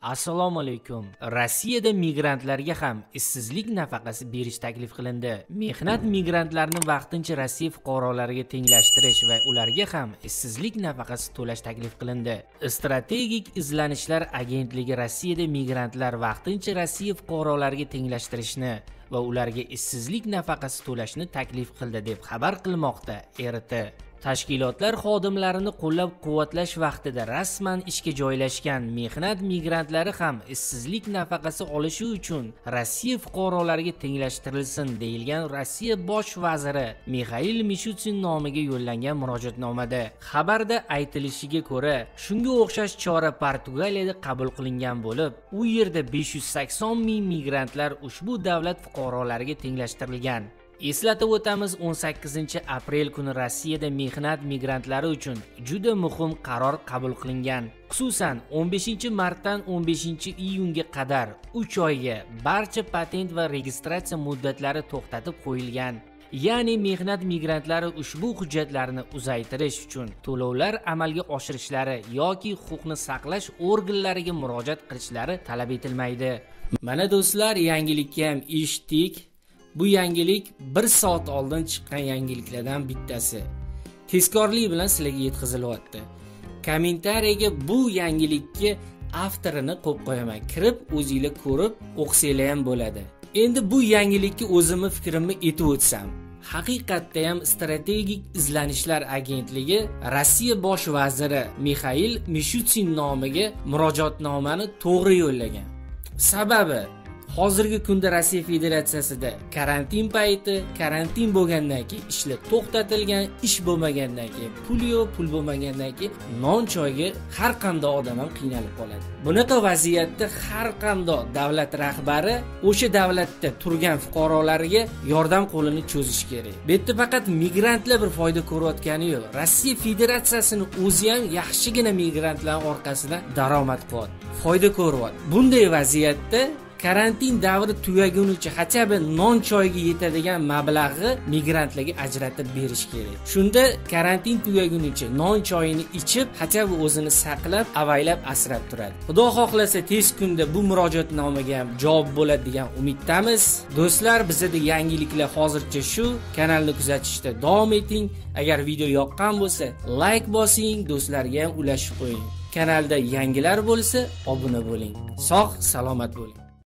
assalomu alaykum. Rossiyada migrantlarga ham ishsizlik nafaqasi berish taklif qilindi. Mehnat migrantlarini vaqtincha rossiya fuqarolariga tenglashtirish va ularga ham ishsizlik nafaqasi to'lash taklif qilindi. Strategik izlanishlar agentligi rossiyada migrantlar vaqtincha rossiya fuqarolariga tenglashtirishni va ularga ishsizlik nafaqasi to'lashni taklif qildi deb xabar qilmoqda rt tashkilotlar xodimlarini qo'llab-quvvatlash vaqtida rasman ishga joylashgan mehnat migrantlari ham ishsizlik nafaqasi olishi uchun Rossiya fuqarolariga tenglashtirilsin deyilgan Rossiya bosh vaziri Mixail Mishustin nomiga yo'llangan murojaatnomada. Xabarda aytilishiga ko'ra shunga o'xshash chora Portugaliyada qabul qilingan bo'lib u yerda 580 ming migrantlar ushbu davlat fuqarolariga tenglashtirilgan. Eslatib o'tamiz 18 aprel kuni rossiyada mehnat migrantlari uchun juda muhim qaror qabul qilingan. Xususan 15 martdan 15 iyunga qadar 3 oyga barcha patent va registratsiya muddatlari to'xtatib qo'yilgan. Ya'ni mehnat migrantlari ushbu hujjatlarni uzaytirish uchun to'lovlar amalga oshirishlari yoki huquqni saqlash organlariga murojaat qilishlari talab etilmaydi. Mana do'stlar yangilikka ham eshitdik. Bu yangilik 1 soat oldin chiqqan yangiliklardan bittasi. Tezkorlik bilan sizlarga yetkazilyapti. Kommentariyaga bu yangilikka avtorini qo'yib qo'yaman. Kirib o'zingizlar ko'rib o'qisanglar ham bo'ladi. Endi bu yangilikka o'zimni fikrimni aytib o'tsam. Haqiqatda ham strategik izlanishlar agentligi Rossiya bosh vaziri Mixail Mishustin nomiga murojaatnomani to'g'ri yo'llagan. Sababi hozirgi kunda rossiya federatsiyasida karantin payti karantin bo'lgandan keyin ishlar to'xtatilgan ish bo'lmagandan keyin pul yo'q pul bo'lmagandan keyin non choyga har qanday odam ham qiynalib qoladi. Bunaqa vaziyatda har qanday davlat rahbari o'sha davlatda turgan fuqarolariga yordam qo'lini cho'zishi kerak. Bu yerda faqat migrantlar bir foyda ko'rayotgani yo'q. Rossiya federatsiyasini o'zi ham yaxshigina migrantlar orqasidan daromad qilyapti foyda ko'ryapti. Bunday vaziyatda karantin davri tugagunicha хотя бы non choyga yetadigan mablag'ni migrantlarga ajratib berish kerak. Shunda karantin tugagunicha non choyini ichib хотя бы o'zini saqlab avaylab asrab turadi. Xudo xohlasa tez kunda bu murojaatnomaga ham javob bo'ladi degan umiddamiz. Do'stlar bizada yangiliklar hozircha shu. Kanalni kuzatishda davom eting. Agar video yoqqan bo'lsa layk bosing do'stlarga ham ulashib qo'ying. Kanalda yangilar bo'lsa obuna bo'ling. Sog' salomat bo'ling.